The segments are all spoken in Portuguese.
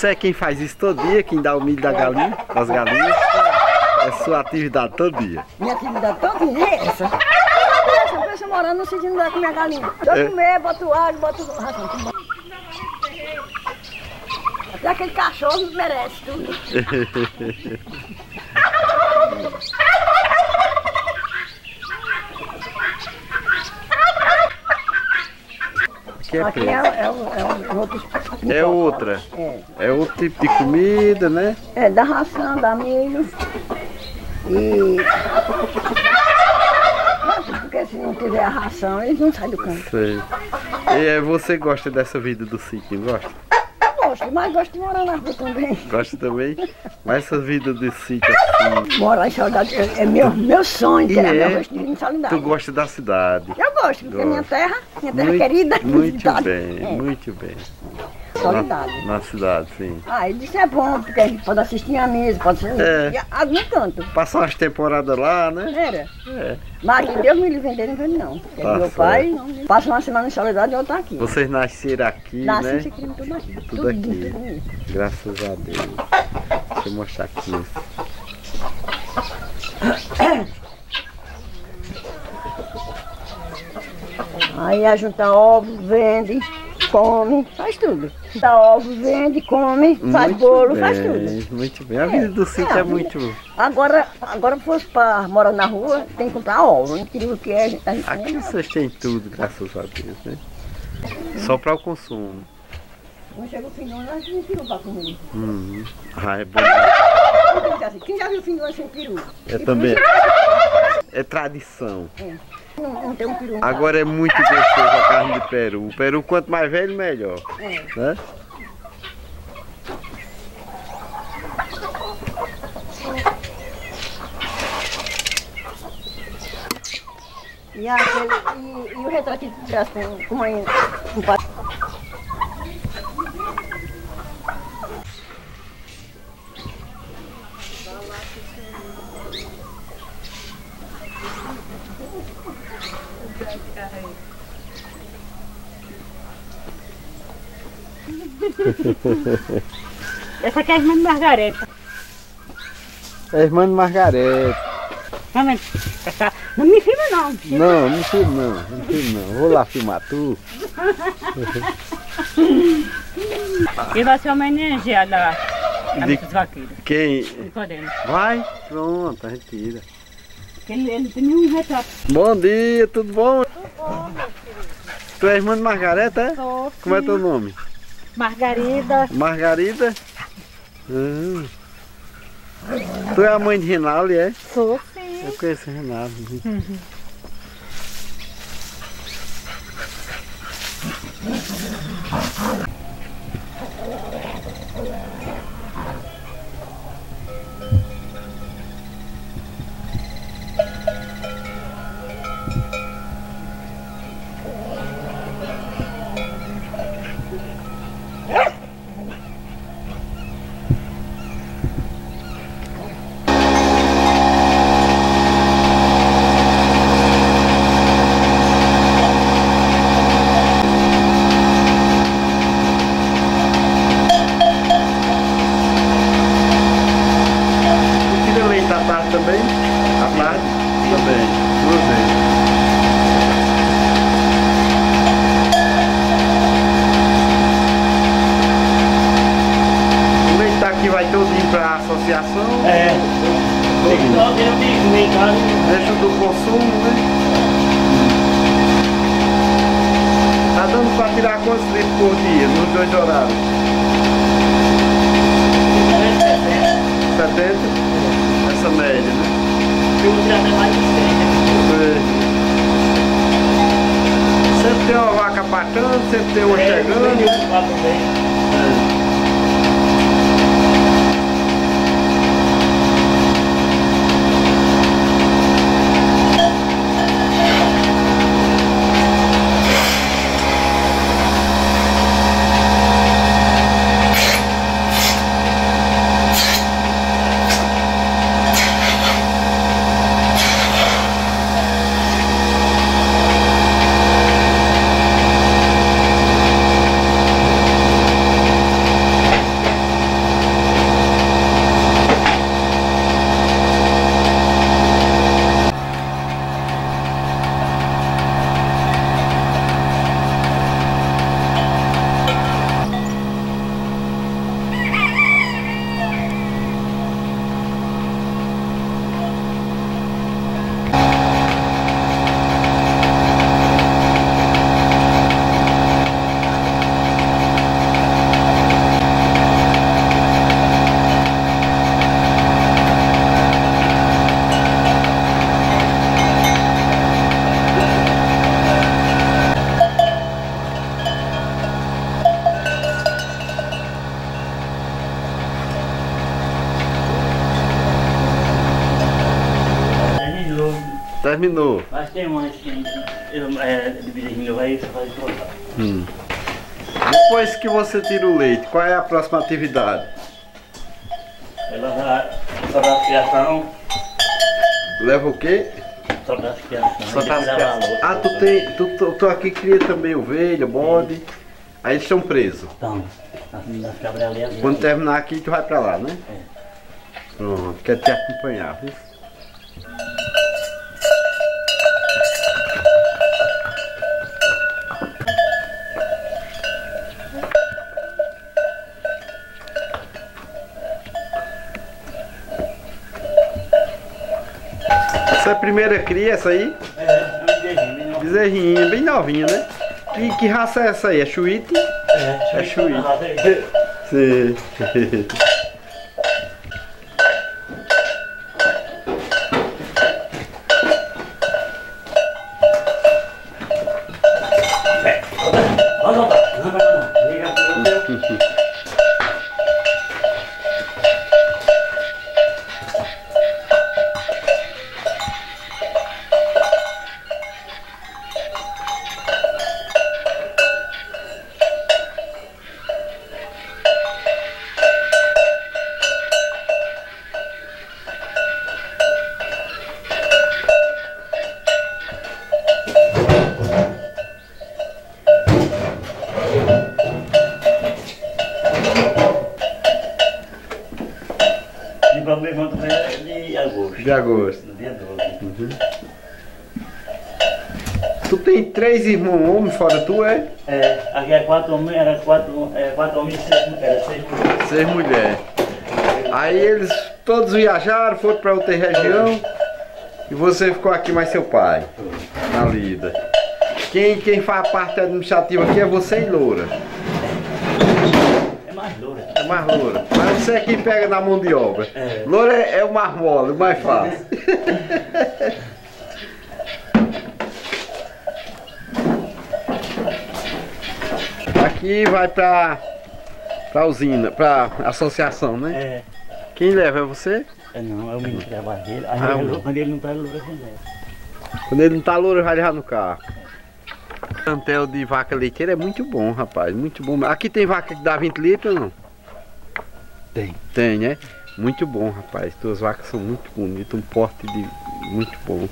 Você é quem faz isso todo dia, quem dá o milho da galinha, das galinhas. É sua atividade todo dia. Minha atividade todo dia é essa. Essa pessoa morando no sítio vai comer galinha. Eu É. comer, boto água, boto ração. Até aquele cachorro merece tudo. Aqui é Aqui é, preço. é, é, o- outro. É outra. É. É outro tipo de comida, né? É, da ração, da milho. E. Porque se não tiver a ração, eles não saem do campo. Sei. E é, você gosta dessa vida do sítio, gosta? Eu gosto, mas gosto de morar na rua também. Gosta também? Mas essa vida de sítio assim, Morar em saudade é, é meu, meu sonho, ter é? gosto de vir em solidariedade. tu gosta da cidade. Eu gosto, porque é minha Gosto. terra, minha terra Muito, querida. muito cidade. bem, É, muito bem. Solidariedade. Na, na cidade, sim. Ah, ele disse é bom, porque a gente pode assistir a mesa, pode ser. É. A- no canto. Passar umas temporadas lá, né? Era. É. Mas que Deus me livre dele, não vem não. Porque Tá meu certo. pai passa uma semana em soledade e eu estou aqui. Vocês nasceram aqui, Nasci né? aqui, tudo aqui. Tudo aqui. tudo aqui. Graças a Deus. Deixa eu mostrar aqui. Aí a junta ovo, vende, come, faz tudo. Dá ovo, vende, come, faz Muito bolo, bem, faz tudo. Muito bem. A vida do sítio É, é muito. Agora, agora fosse para morar na rua, tem que comprar ovo. Não queria o que é. Aqui vocês têm tudo, graças a Deus, né? Só para o consumo. Quando chega o fim do ano, a gente não peru para comer. Uhum. Ah, é bom. Quem já- viu o fim do ano sem peru? É também. É tradição. Não, Agora é muito gostoso a carne de peru. O peru, quanto mais velho, melhor. É. Né? E, aquele, e, e o retratinho que tirasse com, com. Com pai. Essa aqui é a irmã de Margareta. É irmã de. Realmente, essa... Não me filma não. Não, não filmo não, não filmo não. Vou lá filmar tu. E vai ser homenageada lá. A De- Mrs. Vaqueira. Quem? Vai? Pronto, a gente tira. Ele, ele tem um retrato. Bom dia, tudo bom? Tu é irmã de Margareta, é? Sou Como é teu nome? Margarida. Margarida? Ah. Tu é a mãe de Rinaldi, é? Sou sim. Eu conheço o Rinaldi. Tu Deixa do consumo, né? Tá dando para tirar quantos litros por dia, nos dois horários? 70? Essa média, né? Eu vou tirar até mais de 30. É. Sempre tem uma vaca pacando, sempre tem uma É, chegando. eu também. É. terminou. Mas tem umas que a eu, é, de vizinho vai trocar. Hum. Depois que você tira o leite, qual é a próxima atividade? Ela vai só da criação, Leva o quê? só das criação. Só tá Ah, tu tem. Tu, tu, tu aqui cria também ovelha, bode. Aí eles estão presos. Então, as ali. Quando terminar aqui, tu vai pra lá, né? É. Pronto, quer te acompanhar, viu? Primeira cria, essa aí? É, é um. Bezerrinha, bem novinha, né? E que raça é essa aí? É chuíte? É, É chuí. chuí. Sim. Três irmãos homens fora tu, é? É, aqui é quatro homens, era quatro, é, quatro homens e seis mulheres. Seis mulheres. Seis mulheres. Aí eles todos viajaram, foram pra outra região. E você ficou aqui mais seu pai. Na lida. Quem, quem faz a parte administrativa aqui é você e Loura. É mais loura. É mais Loura. Mas você é quem pega na mão de obra. É. Loura é, é o mais mole, o mais fácil. Aqui vai pra, pra usina, pra associação, né? É. Quem leva é você? É não, é o menino que dele. Aí Ah, ele- bom. quando ele não tá loura, quem leva. Quando ele não tá louro, vai levar no carro. O plantel de vaca leiteira é muito bom, rapaz. Muito bom. Aqui tem vaca que dá 20 litros ou não? Tem. Tem, né? Muito bom, rapaz. Tuas vacas são muito bonitas, um porte de muito bom.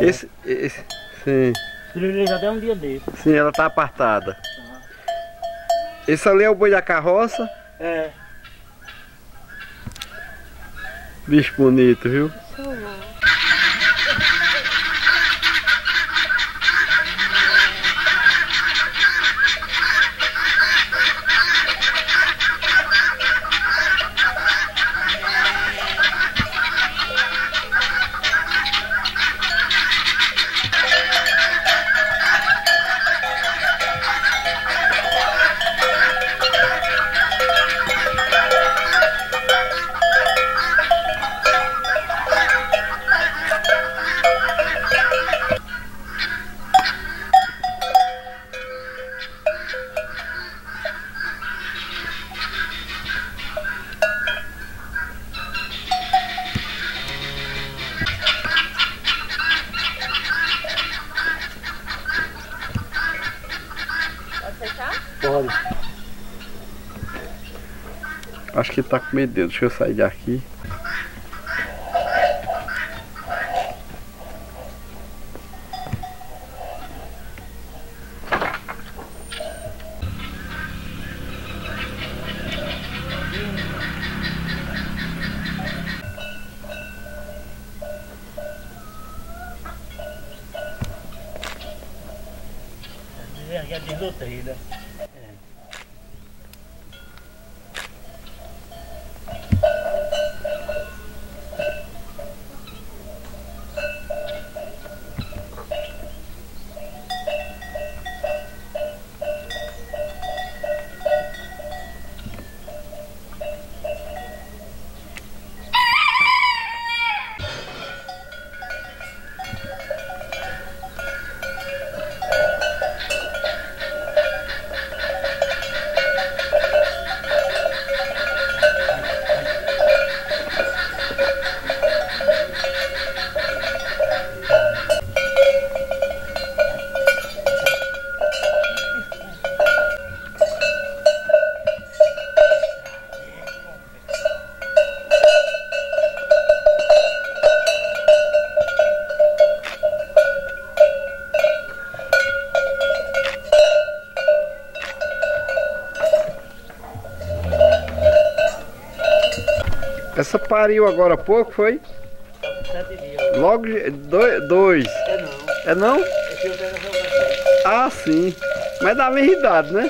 Esse, esse, sim, Privilegiado até um dia desse. sim, ela tá apartada. Esse ali é o boi da carroça. É. Bicho bonito, viu? Acho que ele tá com medo dele. Deixa eu sair daqui. Aqui é desnutrida. Essa pariu agora há pouco, foi? Logo, dois. dois. É não. É não? Pra Ah, sim. Mas da mesma idade, né?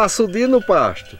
Elas passam o dia no pasto.